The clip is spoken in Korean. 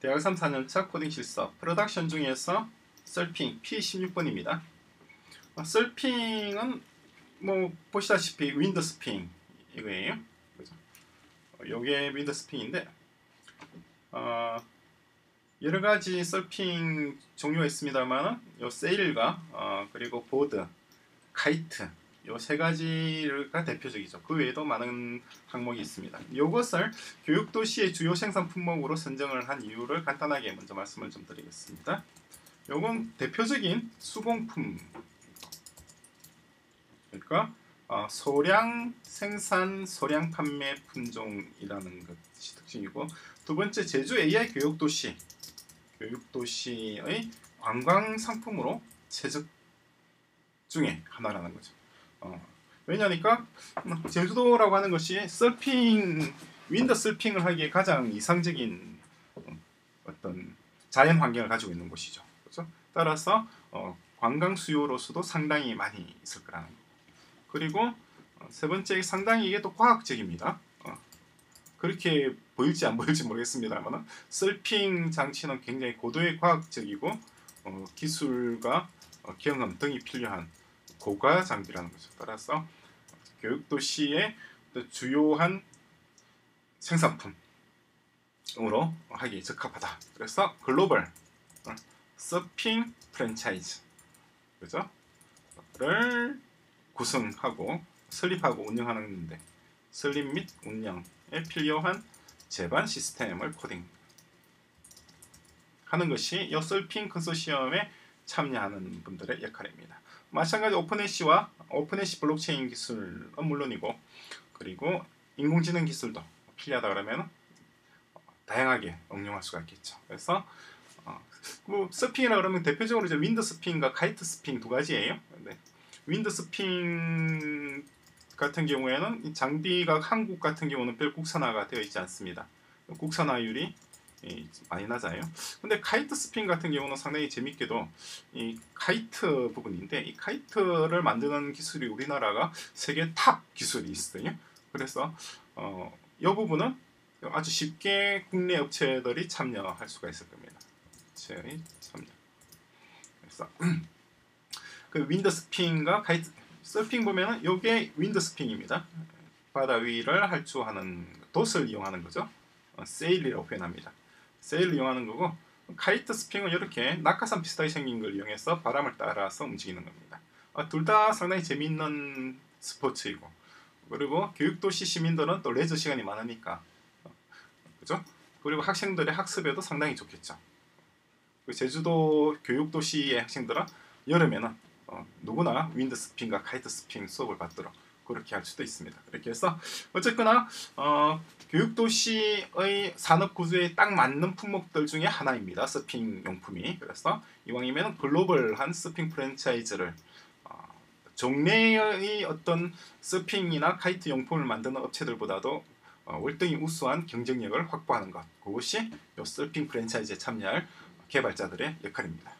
대학 3, 4년차 코딩 실습 프로덕션 중에서 서핑 P16번입니다. 어, 서핑은 뭐 보시다시피 윈드서핑 이거예요. 그죠? 어, 요게 윈드서핑인데 어, 여러 가지 서핑 종류가 있습니다만 요 sail과 어, 그리고 보드, kite 요 세 가지가 대표적이죠. 그 외에도 많은 항목이 있습니다. 이것을 교육도시의 주요 생산 품목으로 선정을 한 이유를 간단하게 먼저 말씀을 좀 드리겠습니다. 요건 대표적인 수공품 그러니까 어, 소량 생산, 소량 판매 품종이라는 것이 특징이고 두 번째 제주 AI 교육도시 교육도시의 관광 상품으로 최적 중에 하나라는 거죠. 어, 왜냐니까 제주도라고 하는 것이 서핑 윈더 서핑을 하기에 가장 이상적인 어떤 자연 환경을 가지고 있는 곳이죠. 그렇죠? 따라서 어, 관광 수요로서도 상당히 많이 있을 거라는 거. 그리고 어, 세 번째 상당히 이게 또 과학적입니다. 어, 그렇게 보일지 안 보일지 모르겠습니다만 서핑 장치는 굉장히 고도의 과학적이고 어, 기술과 어, 경험 등이 필요한 고가 장비라는 거죠. 따라서 교육 도시의 주요한 생산품으로 하기 적합하다. 그래서 글로벌 어, 서핑 프랜차이즈 그죠?를 구성하고 설립하고 운영하는데 설립 및 운영에 필요한 제반 시스템을 코딩 하는 것이 이 서핑 컨소시엄에 참여하는 분들의 역할입니다. 마찬가지 OpenHash와 OpenHash 블록체인 기술은 물론이고 그리고 인공지능 기술도 필요하다 그러면 다양하게 응용할 수가 있겠죠. 그래서 어, 뭐 서핑이라 그러면 대표적으로 이제 윈드서핑과 kite 서핑 두 가지예요. 네. 윈드서핑 같은 경우에는 장비가 한국 같은 경우는 별 국산화가 되어 있지 않습니다. 국산화율이 많이 낮아요. 근데 kite 서핑 같은 경우는 상당히 재밌게도 이 kite 부분인데 이 kite를 만드는 기술이 우리나라가 세계 top 기술이 있어요. 그래서 어, 이 부분은 아주 쉽게 국내 업체들이 참여할 수가 있을 겁니다. 업체의 참여. 그래서 그 윈드서핑과 kite 서핑 보면은 이게 윈드서핑입니다. 바다 위를 할주하는 돛을 이용하는 거죠. 어, 세일이라고 표현합니다. 세일을 이용하는 거고 카이트 스핑은 이렇게 낙하산 비슷하게 생긴 걸 이용해서 바람을 따라서 움직이는 겁니다. 아, 둘다 상당히 재미있는 스포츠이고 그리고 교육도시 시민들은 또 레저 시간이 많으니까 그죠? 그리고 학생들의 학습에도 상당히 좋겠죠. 그 제주도 교육도시의 학생들은 여름에는 어, 누구나 윈드서핑과 kite 서핑 수업을 받도록 그렇게 할 수도 있습니다. 그렇게 해서 어쨌거나 어, 교육도시의 산업 구조에 딱 맞는 품목들 중에 하나입니다. 서핑 용품이. 그래서 이왕이면 글로벌한 서핑 프랜차이즈를 어, 종래의 어떤 서핑이나 kite 용품을 만드는 업체들보다도 어, 월등히 우수한 경쟁력을 확보하는 것. 그것이 이 서핑 프랜차이즈에 참여할 개발자들의 역할입니다.